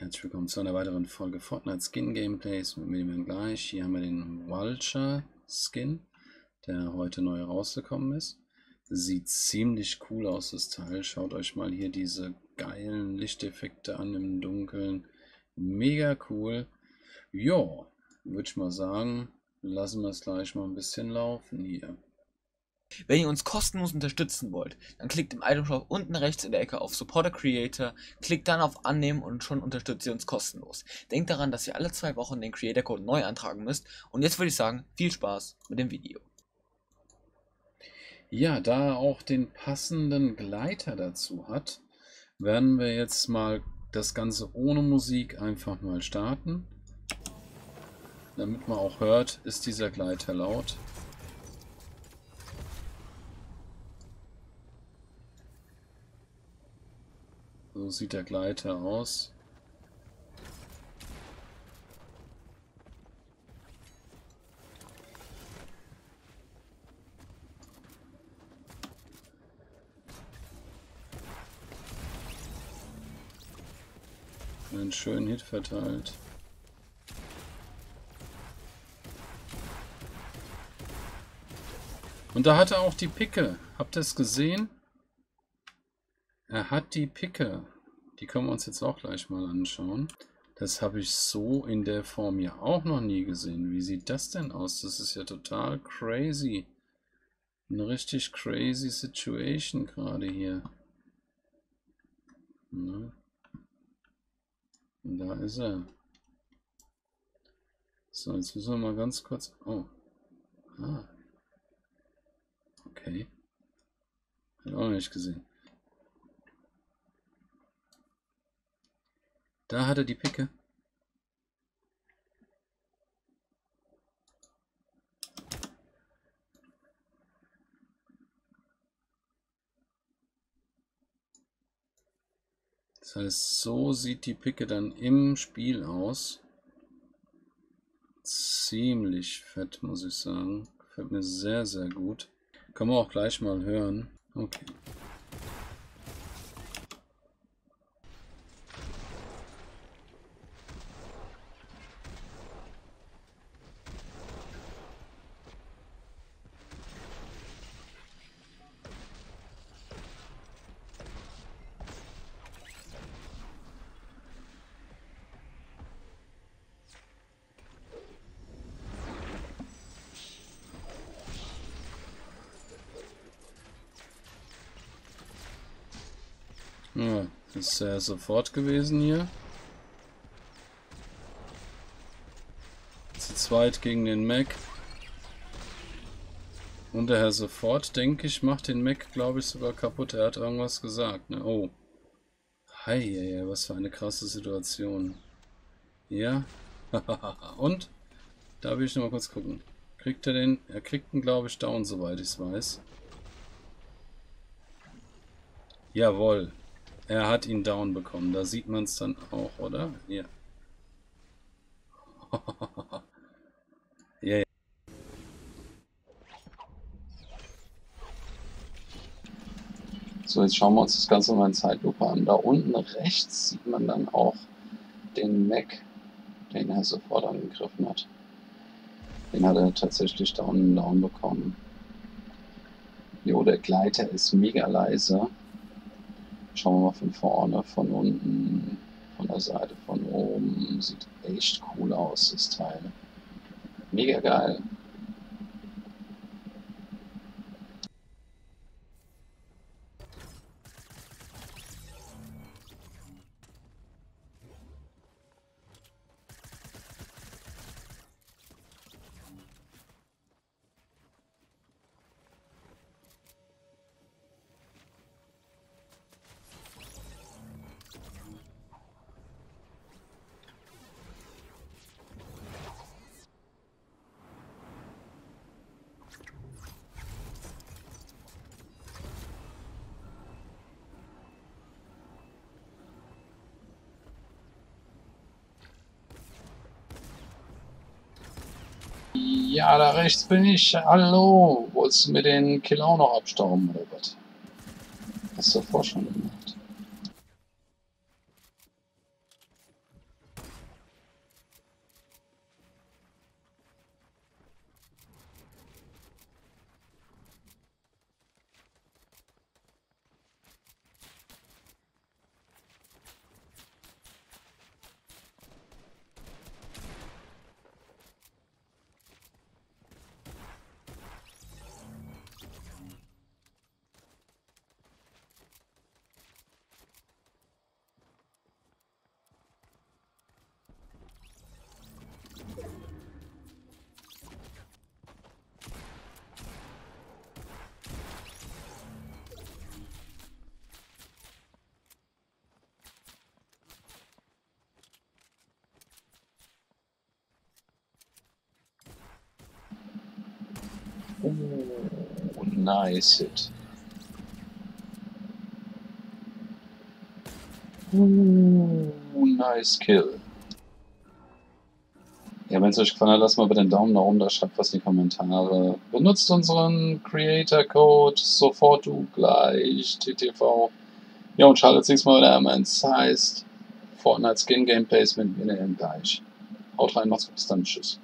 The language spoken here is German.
Herzlich willkommen zu einer weiteren Folge Fortnite Skin Gameplays mit mir gleich. Hier haben wir den Vulture Skin, der heute neu rausgekommen ist. Sieht ziemlich cool aus, das Teil. Schaut euch mal hier diese geilen Lichteffekte an im Dunkeln. Mega cool. Jo, würde ich mal sagen, lassen wir es gleich mal ein bisschen laufen hier. Wenn ihr uns kostenlos unterstützen wollt, dann klickt im Itemshop unten rechts in der Ecke auf Supporter Creator, klickt dann auf Annehmen und schon unterstützt ihr uns kostenlos. Denkt daran, dass ihr alle zwei Wochen den Creator Code neu antragen müsst und jetzt würde ich sagen, viel Spaß mit dem Video. Ja, da er auch den passenden Gleiter dazu hat, werden wir jetzt mal das Ganze ohne Musik einfach mal starten. Damit man auch hört, ist dieser Gleiter laut. So sieht der Gleiter aus. Einen schönen Hit verteilt. Und da hat er auch die Picke. Habt ihr es gesehen? Er hat die Picke. Die können wir uns jetzt auch gleich mal anschauen. Das habe ich so in der Form ja auch noch nie gesehen. Wie sieht das denn aus? Das ist ja total crazy. Eine richtig crazy Situation gerade hier. Ne? Da ist er. So, jetzt müssen wir mal ganz kurz... Oh. Ah. Okay. Hat auch noch nicht gesehen. Da hat er die Picke. Das heißt, so sieht die Picke dann im Spiel aus. Ziemlich fett, muss ich sagen. Gefällt mir sehr, sehr gut. Kann man auch gleich mal hören. Okay. Ja, ist er sofort gewesen hier. Zu zweit gegen den Mac. Und der Herr sofort, denke ich, macht den Mac, glaube ich, sogar kaputt. Er hat irgendwas gesagt, ne? Oh. Hei, ja, was für eine krasse Situation. Ja. Und? Da will ich noch mal kurz gucken. Kriegt er den? Er kriegt ihn, glaube ich, down, soweit ich es weiß. Jawohl. Er hat ihn down bekommen. Da sieht man es dann auch, oder? Ja. ja. So, jetzt schauen wir uns das Ganze mal in Zeitlupe an. Da unten rechts sieht man dann auch den Mac, den er sofort angegriffen hat. Den hat er tatsächlich down, down bekommen. Jo, der Gleiter ist mega leise. Schauen wir mal von vorne, von unten, von der Seite, von oben. Sieht echt cool aus, das Teil. Mega geil. Ja, da rechts bin ich. Hallo. Wolltest du mir den Kill auch noch abstauben was? Hast du davor schon gemacht. Nice Hit. Uh, nice Kill. Ja, wenn es euch gefallen hat, lasst mal bitte den Daumen nach oben da, schreibt was in die Kommentare. Benutzt unseren Creator Code sofort du gleich TTV. Ja, und schaltet nächstes Mal wieder, wenn es heißt Fortnite Skin Gameplays mit Wilhelm gleich. Haut rein, macht's gut, bis dann, tschüss.